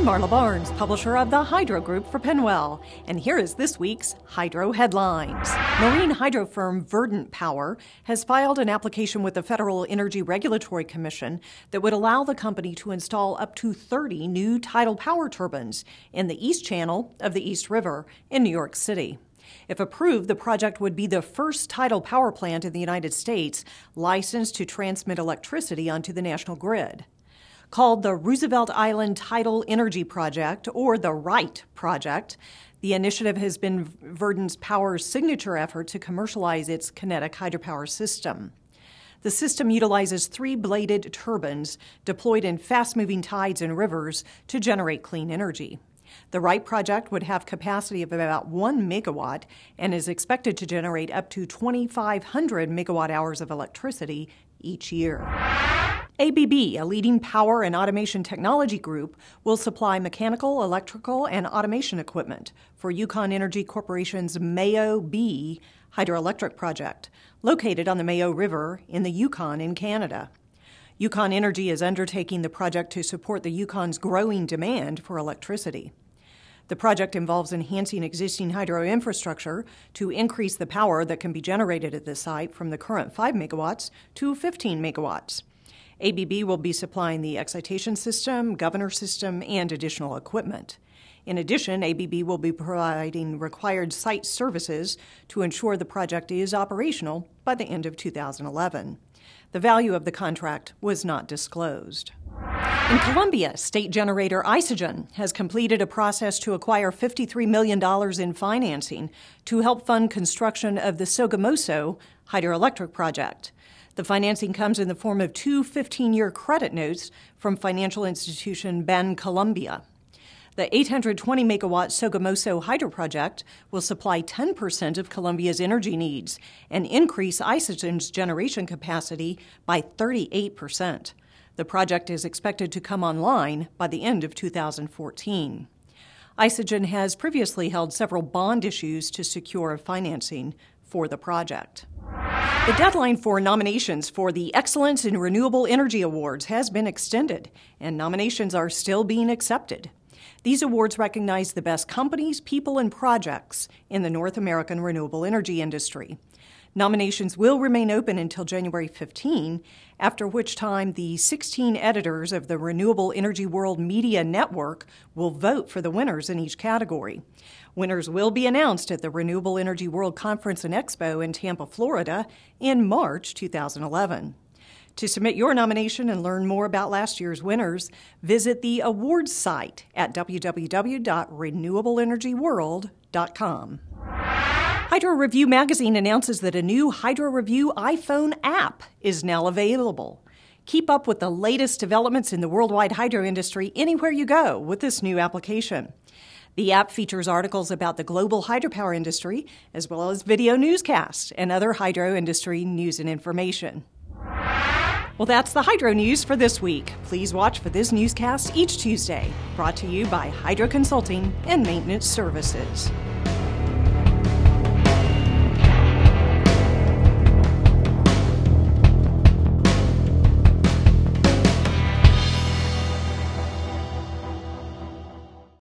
Marla Barnes, publisher of the Hydro Group for PennWell, and here is this week's Hydro Headlines. Marine hydro firm Verdant Power has filed an application with the Federal Energy Regulatory Commission that would allow the company to install up to 30 new tidal power turbines in the East Channel of the East River in New York City. If approved, the project would be the first tidal power plant in the United States licensed to transmit electricity onto the national grid. Called the Roosevelt Island Tidal Energy Project, or the RITE Project, the initiative has been Verdant's Power's signature effort to commercialize its kinetic hydropower system. The system utilizes three bladed turbines deployed in fast moving tides and rivers to generate clean energy. The RITE project would have capacity of about 1 megawatt and is expected to generate up to 2,500 megawatt hours of electricity each year. ABB, a leading power and automation technology group, will supply mechanical, electrical, and automation equipment for Yukon Energy Corporation's Mayo B hydroelectric project, located on the Mayo River in the Yukon in Canada. Yukon Energy is undertaking the project to support the Yukon's growing demand for electricity. The project involves enhancing existing hydro infrastructure to increase the power that can be generated at the site from the current 5 megawatts to 15 megawatts. ABB will be supplying the excitation system, governor system, and additional equipment. In addition, ABB will be providing required site services to ensure the project is operational by the end of 2011. The value of the contract was not disclosed. In Colombia, state generator Isagen has completed a process to acquire $53 million in financing to help fund construction of the Sogamoso hydroelectric project. The financing comes in the form of two 15 year credit notes from financial institution Bancolombia. The 820 megawatt Sogamoso hydro project will supply 10% of Colombia's energy needs and increase Isagen's generation capacity by 38%. The project is expected to come online by the end of 2014. Isagen has previously held several bond issues to secure financing for the project. The deadline for nominations for the Excellence in Renewable Energy Awards has been extended, and nominations are still being accepted. These awards recognize the best companies, people, and projects in the North American renewable energy industry. Nominations will remain open until January 15, after which time the 16 editors of the Renewable Energy World Media Network will vote for the winners in each category. Winners will be announced at the Renewable Energy World Conference and Expo in Tampa, Florida in March 2011. To submit your nomination and learn more about last year's winners, visit the awards site at www.renewableenergyworld.com. Hydro Review magazine announces that a new Hydro Review iPhone app is now available. Keep up with the latest developments in the worldwide hydro industry anywhere you go with this new application. The app features articles about the global hydropower industry, as well as video newscasts and other hydro industry news and information. Well, that's the hydro news for this week. Please watch for this newscast each Tuesday, brought to you by Hydro Consulting and Maintenance Services.